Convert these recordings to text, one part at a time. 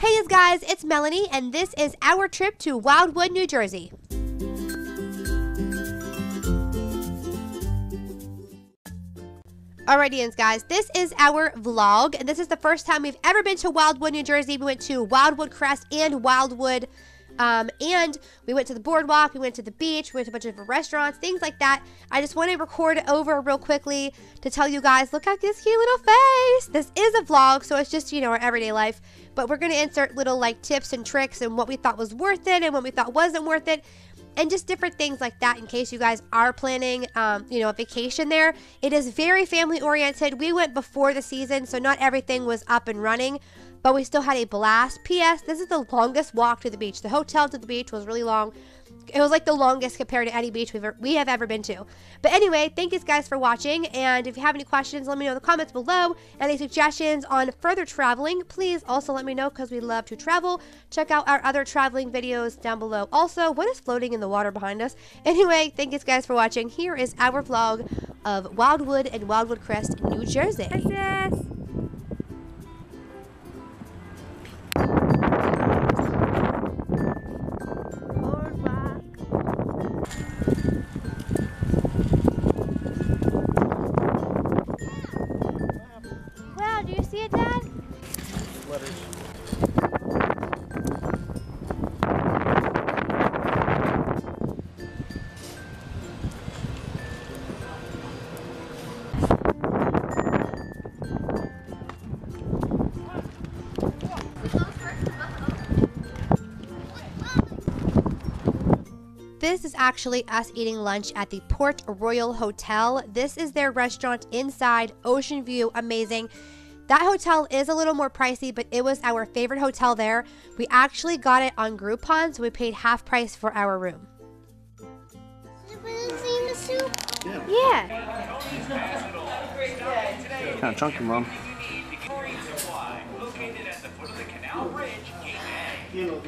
Hey guys, it's Melanie, and this is our trip to Wildwood, New Jersey. Alrighty, guys, this is our vlog, and this is the first time we've ever been to Wildwood, New Jersey. We went to Wildwood Crest and Wildwood um, and we went to the boardwalk, we went to the beach, we went to a bunch of different restaurants, things like that. I just want to record over real quickly to tell you guys, look at this cute little face. This is a vlog, so it's just, you know, our everyday life. But we're going to insert little like tips and tricks and what we thought was worth it and what we thought wasn't worth it and just different things like that in case you guys are planning um, you know a vacation there it is very family oriented we went before the season so not everything was up and running but we still had a blast. P.S. This is the longest walk to the beach. The hotel to the beach was really long. It was like the longest compared to any beach we've ever, we have ever been to. But anyway, thank you guys for watching. And if you have any questions, let me know in the comments below. Any suggestions on further traveling, please also let me know because we love to travel. Check out our other traveling videos down below. Also, what is floating in the water behind us? Anyway, thank you guys for watching. Here is our vlog of Wildwood and Wildwood Crest, New Jersey. Hi, sis. This is actually us eating lunch at the Port Royal Hotel. This is their restaurant inside, ocean view, amazing. That hotel is a little more pricey, but it was our favorite hotel there. We actually got it on Groupon, so we paid half price for our room. Yeah. yeah. Kind of chunky, Mom. You know.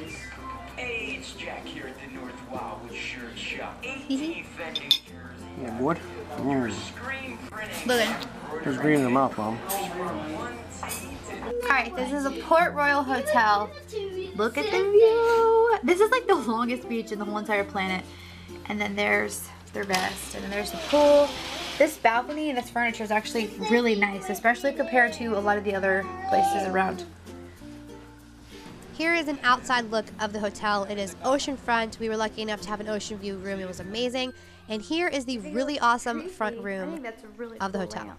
Hey, it's Jack here at the North Wildwood Shirt Shop. 18th and New Jersey. Yeah, what? Mm. Screen printing. Look. There's green in the mouth, Mom. Alright, this is a Port Royal Hotel. Look at the view. This is like the longest beach in the whole entire planet. And then there's their best. And then there's the pool. This balcony and this furniture is actually really nice, especially compared to a lot of the other places around. Here is an outside look of the hotel. It is oceanfront. We were lucky enough to have an ocean view room. It was amazing. And here is the really awesome front room of the hotel.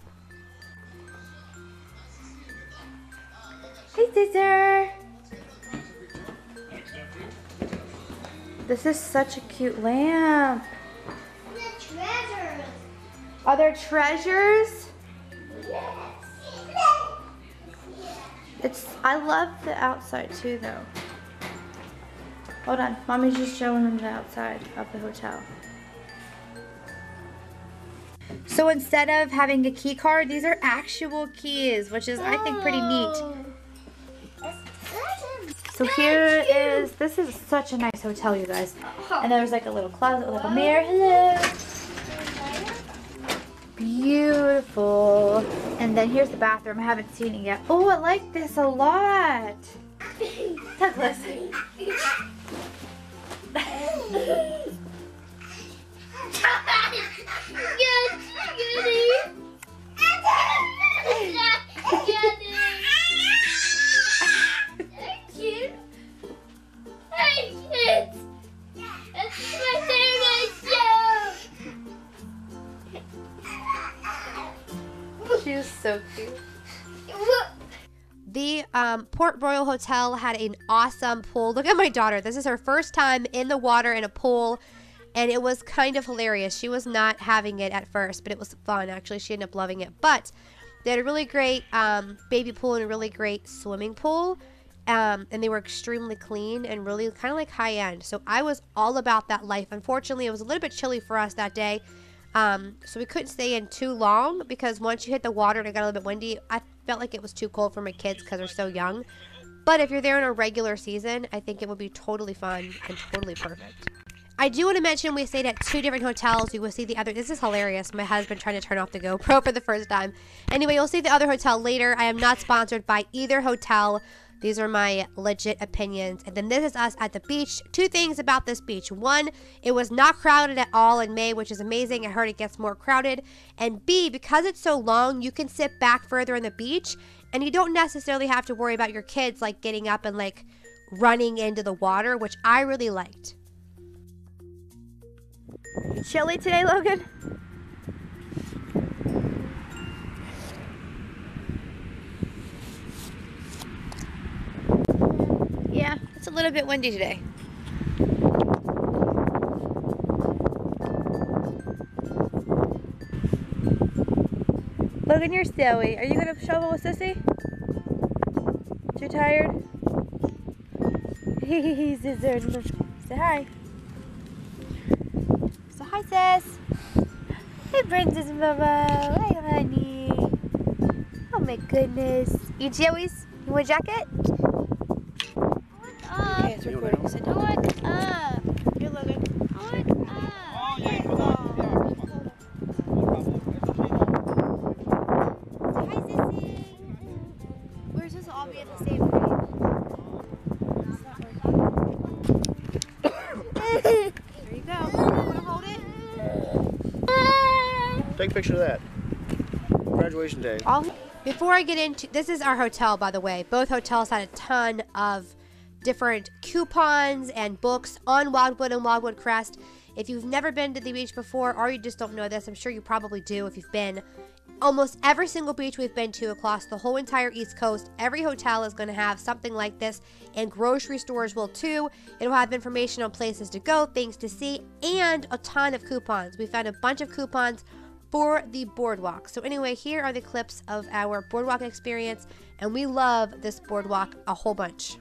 Hey, Caesar. This is such a cute lamp. Are there treasures? Yes. It's, I love the outside too though. Hold on, mommy's just showing them the outside of the hotel. So instead of having a key card, these are actual keys, which is I think pretty neat. So here is, this is such a nice hotel, you guys. And there's like a little closet with like a mirror. Hello. Beautiful. And then here's the bathroom. I haven't seen it yet. Oh, I like this a lot. Douglas. Port Royal Hotel had an awesome pool. Look at my daughter. This is her first time in the water in a pool, and it was kind of hilarious. She was not having it at first, but it was fun. Actually, she ended up loving it. But they had a really great um, baby pool and a really great swimming pool. Um, and they were extremely clean and really kind of like high end. So I was all about that life. Unfortunately, it was a little bit chilly for us that day. Um, so we couldn't stay in too long because once you hit the water and it got a little bit windy, I felt like it was too cold for my kids because they're so young. But if you're there in a regular season, I think it would be totally fun and totally perfect. I do want to mention we stayed at two different hotels. You will see the other. This is hilarious. My husband trying to turn off the GoPro for the first time. Anyway, you'll see the other hotel later. I am not sponsored by either hotel. These are my legit opinions. And then this is us at the beach. Two things about this beach. One, it was not crowded at all in May, which is amazing. I heard it gets more crowded. And B, because it's so long, you can sit back further on the beach and you don't necessarily have to worry about your kids like getting up and like running into the water, which I really liked. Chilly today, Logan? Yeah, it's a little bit windy today. Logan, you're silly. Are you gonna shovel with Sissy? Too tired? He's deserted. Say hi. So hi, sis. Hey, Princess Mama. Hi, honey. Oh my goodness. You Joey's? You want a jacket? Okay, it's recording. Sit down. What's up? Here, Logan. Oh, What's oh, up? Hi, Sissy. We're supposed to all be at the same time. there you go. Want to hold it? Take a picture of that. Graduation day. All. Before I get into this is our hotel by the way. Both hotels had a ton of different coupons and books on Wildwood and Wildwood Crest. If you've never been to the beach before or you just don't know this, I'm sure you probably do if you've been. Almost every single beach we've been to across the whole entire East Coast, every hotel is going to have something like this, and grocery stores will too. It'll have information on places to go, things to see, and a ton of coupons. We found a bunch of coupons for the boardwalk. So, anyway, here are the clips of our boardwalk experience, and we love this boardwalk a whole bunch.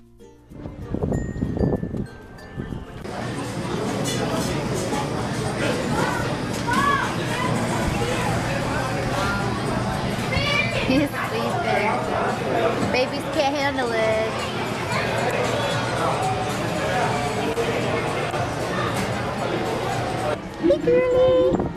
Babies can't handle it. Hey, girlie.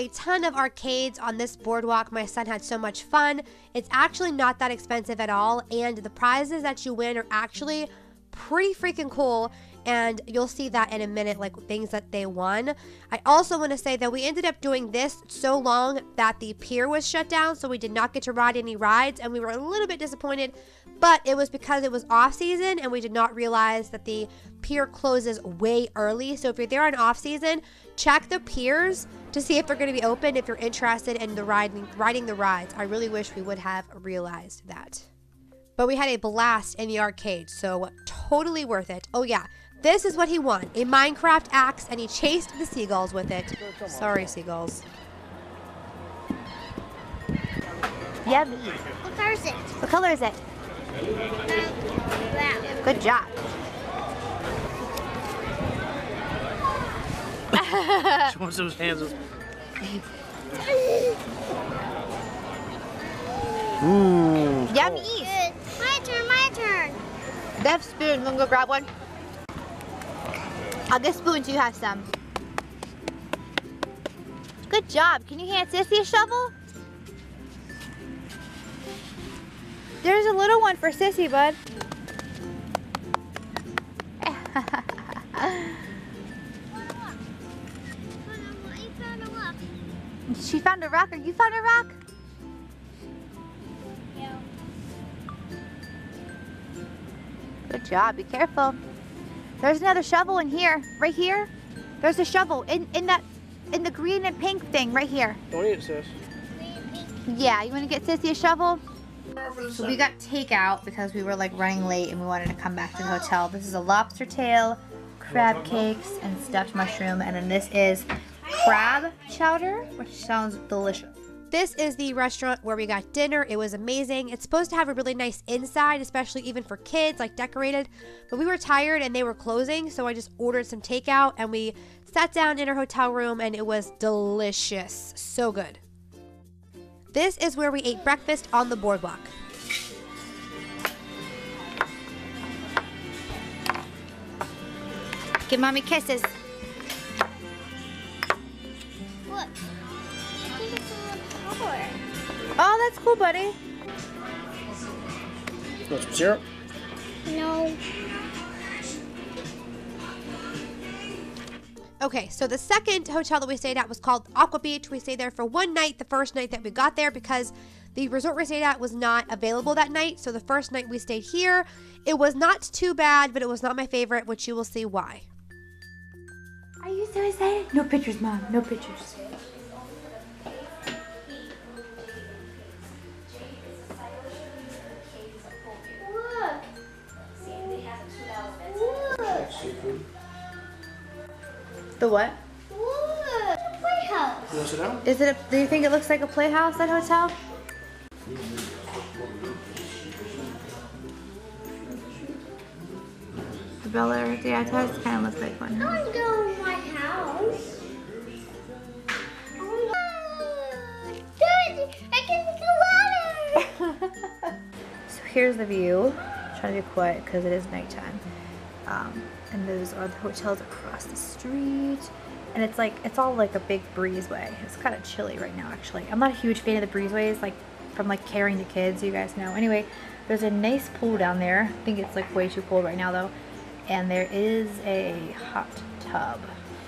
A ton of arcades on this boardwalk. My son had so much fun. It's actually not that expensive at all, and the prizes that you win are actually pretty freaking cool. And you'll see that in a minute, like things that they won. I also want to say that we ended up doing this so long that the pier was shut down, so we did not get to ride any rides, and we were a little bit disappointed. But it was because it was off season, and we did not realize that the pier closes way early. So if you're there on off season, check the piers to see if they're going to be open if you're interested in the riding riding the rides. I really wish we would have realized that. But we had a blast in the arcade, so totally worth it. Oh yeah, this is what he won. A Minecraft axe and he chased the seagulls with it. Sorry, seagulls. Yummy. What color is it? What color is it? Brown. Good job. She wants those hands. Mmm. Yummy. Good. My turn, my turn. They have spoons. Wanna go grab one? I'll get spoons. You have some. Good job. Can you hand Sissy a shovel? There's a little one for Sissy, bud. she found a rock. Or you found a rock? Yeah. Good job. Be careful. There's another shovel in here. Right here. There's a shovel in in that in the green and pink thing right here. Don't eat it, sis. Yeah, you want to get Sissy a shovel? So we got takeout because we were like running late and we wanted to come back to the hotel. This is a lobster tail, crab cakes, and stuffed mushroom. And then this is crab chowder, which sounds delicious. This is the restaurant where we got dinner. It was amazing. It's supposed to have a really nice inside, especially even for kids, like decorated. But we were tired and they were closing, so I just ordered some takeout and we sat down in our hotel room and it was delicious. So good. This is where we ate breakfast on the boardwalk. Give mommy kisses. Oh, that's cool, buddy. Want some syrup? No. Okay, so the second hotel that we stayed at was called Aqua Beach. We stayed there for one night, the first night that we got there, because the resort we stayed at was not available that night. So the first night we stayed here, it was not too bad, but it was not my favorite, which you will see why. Are you so excited? No pictures, mom. No pictures. The what? Look. Playhouse. You want to sit down? Is it? A, do you think it looks like a playhouse? That hotel? The Bel Air. Yeah, it does kind of looks like one. I want to go to my house. I wanna go- Dad, I can go ladder. So here's the view. trying to be quiet because it is nighttime. Um, and those are the hotels across the street. And it's like, it's all like a big breezeway. It's kind of chilly right now, actually. I'm not a huge fan of the breezeways, like from like carrying the kids, you guys know. Anyway, there's a nice pool down there. I think it's like way too cold right now though. And there is a hot tub.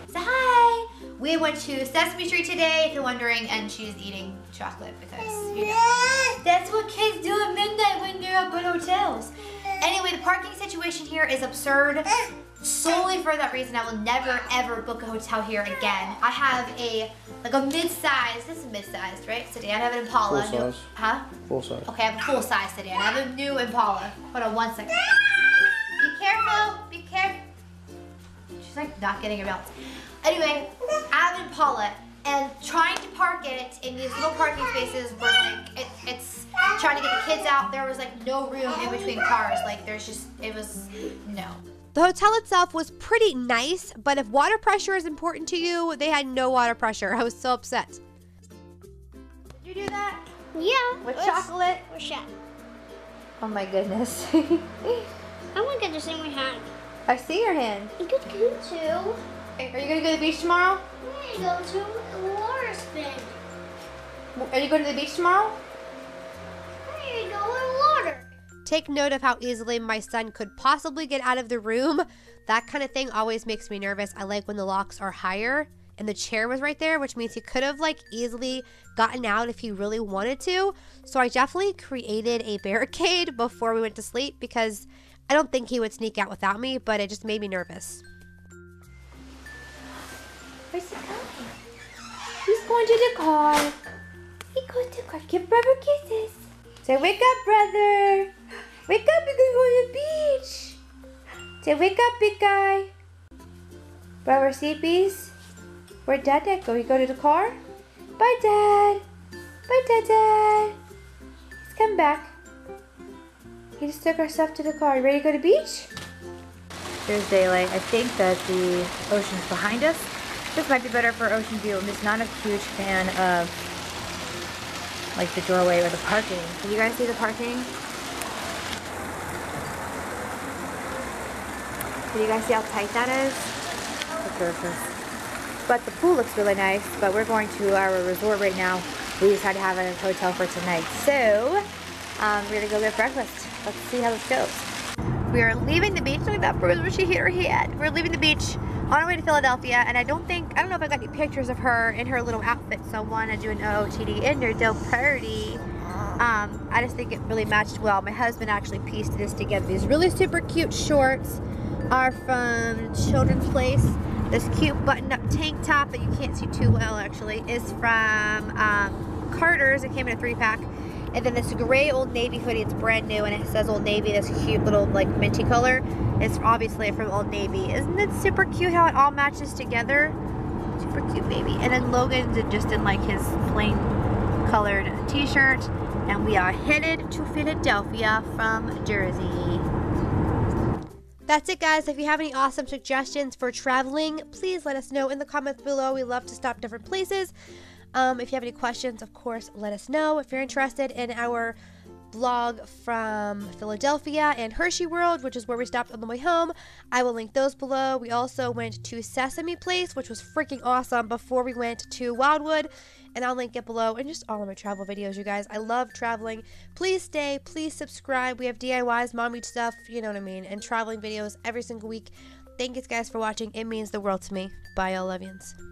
So hi! We went to Sesame Street today, if you're wondering, and she's eating chocolate because, you know. That's what kids do at midnight when they're up at hotels. Anyway, the parking situation here is absurd. Solely for that reason, I will never ever book a hotel here again. I have a like a mid-sized. This is mid-sized, right? Sedan. I have an Impala. Full size. Huh? Full size. Okay, I have a full size sedan. I have a new Impala. Hold on one second. Be careful. Be careful. She's like not getting her belt. Anyway, I have an Impala, and trying to park it in these little parking spaces where like it, it's trying to get the kids out. There was like no room in between cars. Like there's just it was no. The hotel itself was pretty nice, but if water pressure is important to you, they had no water pressure. I was so upset. Did you do that Yeah. with let's- chocolate? What's that? Oh my goodness. I want to get this in my hand. I see your hand. You could go to. Are you gonna go to the beach tomorrow? I'm gonna go to a water spin. Are you going to the beach tomorrow? I'm gonna go in water. Take note of how easily my son could possibly get out of the room. That kind of thing always makes me nervous. I like when the locks are higher and the chair was right there, which means he could have like easily gotten out if he really wanted to. So I definitely created a barricade before we went to sleep because I don't think he would sneak out without me, but it just made me nervous. Where's he going? He's going to the car. He goes to the car. Give brother kisses. Say, wake up, brother. Wake up, you're gonna go to the beach. Say, wake up, big guy. Brother sleepies. Where'd dad dad go? You go to the car? Bye, dad. Bye, dad dad. He's come back. He just took our stuff to the car. You ready to go to the beach? There's daylight. I think that the ocean's behind us. This might be better for ocean view. I'm just not a huge fan of like the doorway or the parking. Can you guys see the parking? Can you guys see how tight that is? But the pool looks really nice. But we're going to our resort right now. We just had to have a hotel for tonight. So um, we're gonna go get breakfast. Let's see how this goes. We are leaving the beach. Look at that bruise where she hit her head. We're leaving the beach on our way to Philadelphia, and I don't think, I don't know if I got any pictures of her in her little outfit, so I want to do an OOTD in there, Del Party. Um, I just think it really matched well. My husband actually pieced this together. These really super cute shorts are from Children's Place. This cute button-up tank top that you can't see too well, actually, is from um, Carter's. It came in a three-pack. And then this gray Old Navy hoodie, it's brand new and it says Old Navy, this cute little like minty color. It's obviously from Old Navy. Isn't it super cute how it all matches together? Super cute baby. And then Logan's just in like his plain colored t-shirt. And we are headed to Philadelphia from Jersey. That's it, guys. If you have any awesome suggestions for traveling, please let us know in the comments below. We love to stop different places. Um, if you have any questions, of course, let us know. If you're interested in our blog from Philadelphia and Hershey World, which is where we stopped on the way home. I will link those below. We also went to Sesame Place, which was freaking awesome before we went to Wildwood, and I'll link it below. And just all of my travel videos, you guys. I love traveling. Please stay, please subscribe. We have DIYs, mommy stuff, you know what I mean, and traveling videos every single week. Thank you guys for watching. It means the world to me. Bye, all Lovians.